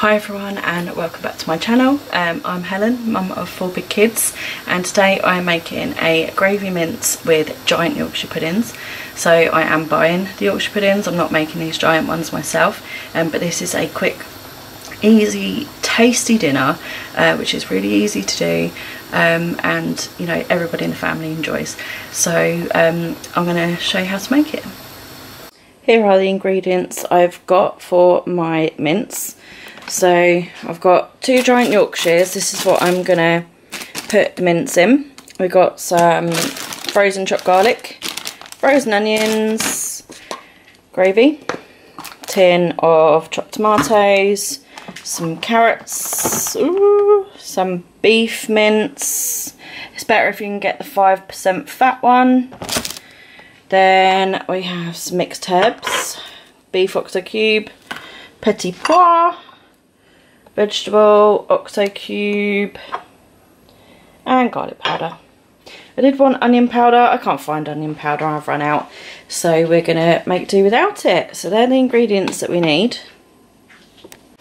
Hi everyone and welcome back to my channel. Um, I'm Helen, mum of four big kids and today I'm making a gravy mince with giant Yorkshire puddings. So I am buying the Yorkshire puddings, I'm not making these giant ones myself um, but this is a quick easy tasty dinner uh, which is really easy to do um, and you know everybody in the family enjoys. So um, I'm going to show you how to make it. Here are the ingredients I've got for my mince. So I've got two giant Yorkshires. This is what I'm going to put the mince in. We've got some frozen chopped garlic, frozen onions, gravy, tin of chopped tomatoes, some carrots, ooh, some beef mince. It's better if you can get the 5% fat one. Then we have some mixed herbs, beef oxo cube, petit pois, vegetable, oxo cube, and garlic powder. I did want onion powder, I can't find onion powder, I've run out. So we're going to make do without it. So they're the ingredients that we need.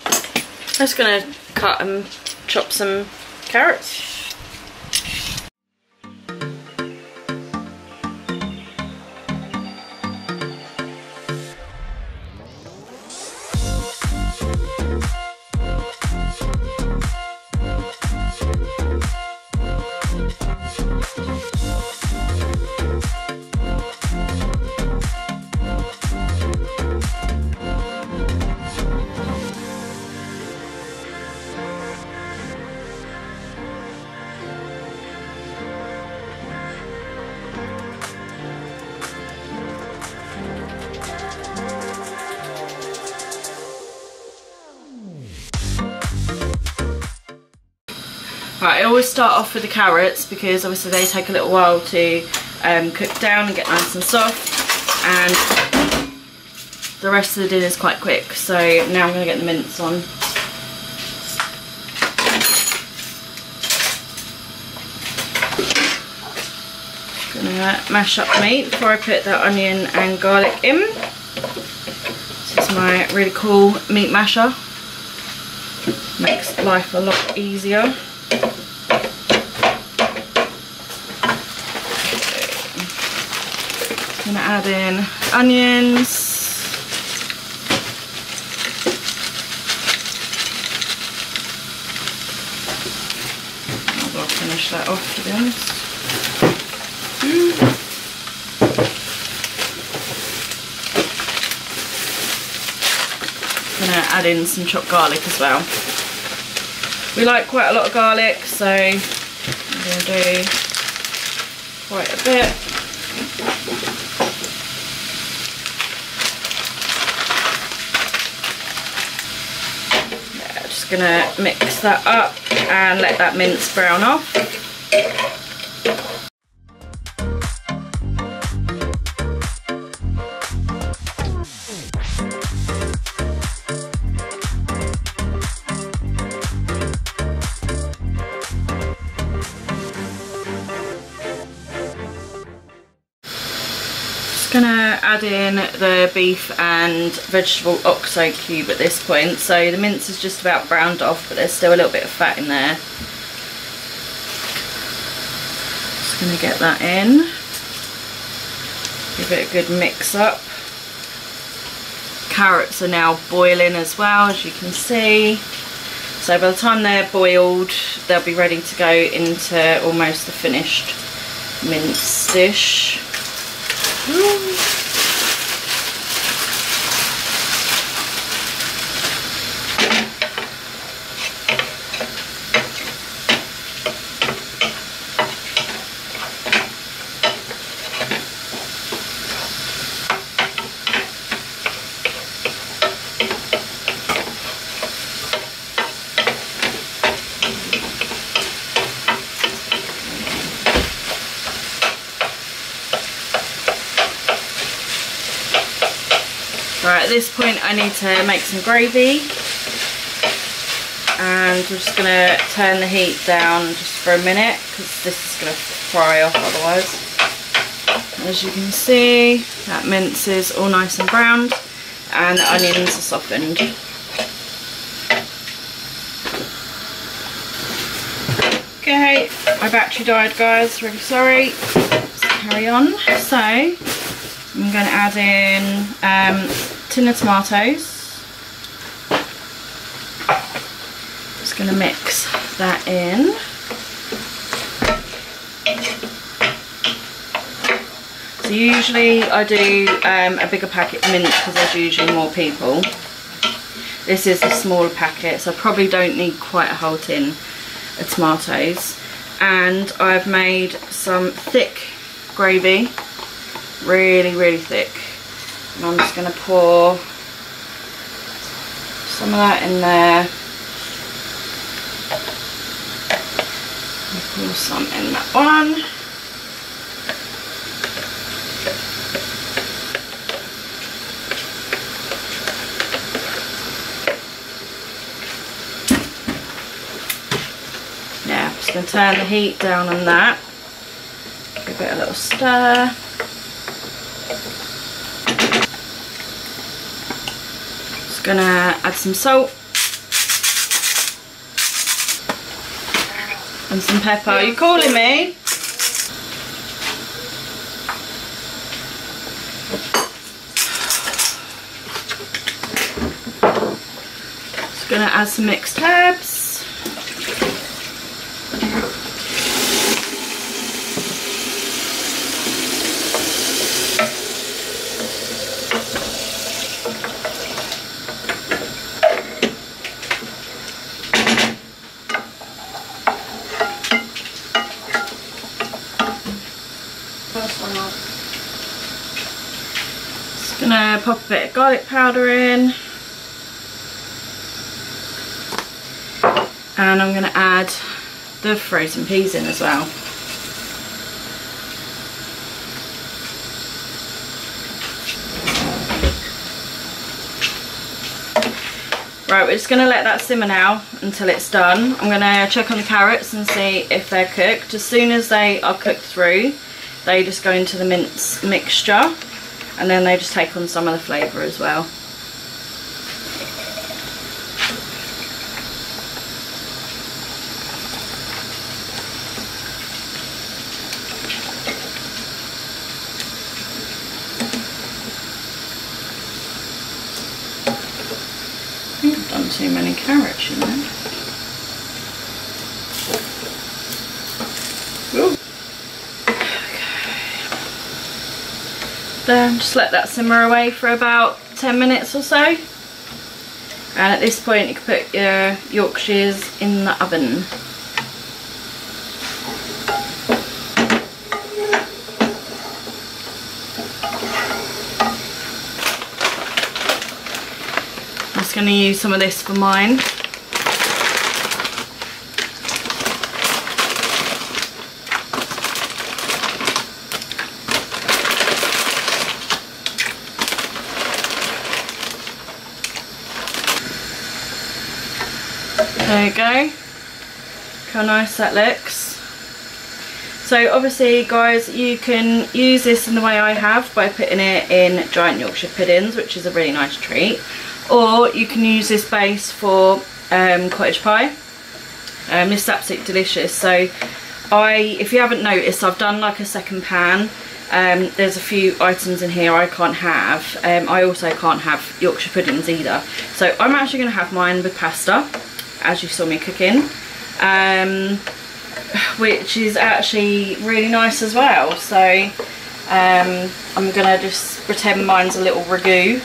I'm just going to cut and chop some carrots. Right, I always start off with the carrots because obviously they take a little while to um, cook down and get nice and soft and the rest of the dinner is quite quick so now I'm going to get the mince on. Gonna mash up the meat before I put the onion and garlic in. This is my really cool meat masher. Makes life a lot easier. Gonna add in onions. I'll finish that off to be honest. Mm. gonna add in some chopped garlic as well. We like quite a lot of garlic, so I'm gonna do quite a bit. Just gonna mix that up and let that mince brown off. Gonna add in the beef and vegetable oxo cube at this point. So the mince is just about browned off but there's still a little bit of fat in there. Just gonna get that in. Give it a good mix up. Carrots are now boiling as well as you can see. So by the time they're boiled they'll be ready to go into almost the finished mince dish Right, this point I need to make some gravy and we're just going to turn the heat down just for a minute because this is going to fry off otherwise. As you can see that mince is all nice and browned and the onions are softened. Okay, my battery died guys, really sorry. Let's carry on. So I'm going to add in um, tin of tomatoes. Just going to mix that in. So usually I do um, a bigger packet of mince because there's usually more people. This is a smaller packet so I probably don't need quite a whole tin of tomatoes. And I've made some thick gravy, really really thick. And I'm just going to pour some of that in there. Pour some in that one. Now, just going to turn the heat down on that. Give it a little stir. Just going to add some salt. And some pepper. Are you calling me? Just going to add some mixed herbs. Just gonna pop a bit of garlic powder in. And I'm gonna add the frozen peas in as well. Right, we're just going to let that simmer now until it's done. I'm going to check on the carrots and see if they're cooked. As soon as they are cooked through, they just go into the mince mixture and then they just take on some of the flavour as well. I've done too many carrots, you know. Then just let that simmer away for about 10 minutes or so. And at this point you can put your Yorkshires in the oven. I'm just going to use some of this for mine. Go. Look how nice that looks. So obviously guys you can use this in the way I have by putting it in giant Yorkshire puddings which is a really nice treat or you can use this base for um, cottage pie. Um, this is absolutely delicious. So I, if you haven't noticed, I've done like a second pan. Um, there's a few items in here I can't have. Um, I also can't have Yorkshire puddings either. So I'm actually going to have mine with pasta, as you saw me cooking. Um, which is actually really nice as well. So um, I'm to just pretend mine's a little ragu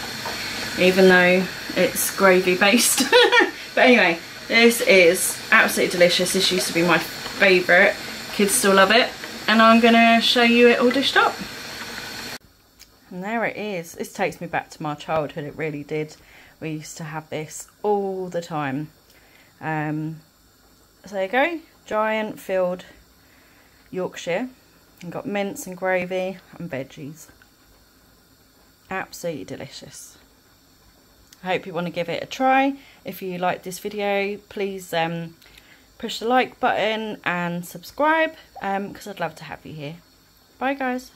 even though it's gravy based. but anyway, this is absolutely delicious. This used to be my favourite. Kids still love it. And I'm to show you it all dished up. And there it is. This takes me back to my childhood. It really did. We used to have this all the time. Um, so there you go. Giant filled Yorkshire. And got mince and gravy and veggies. Absolutely delicious. I hope you want to give it a try. If you like this video, please um, push the like button and subscribe because um, I'd love to have you here. Bye guys.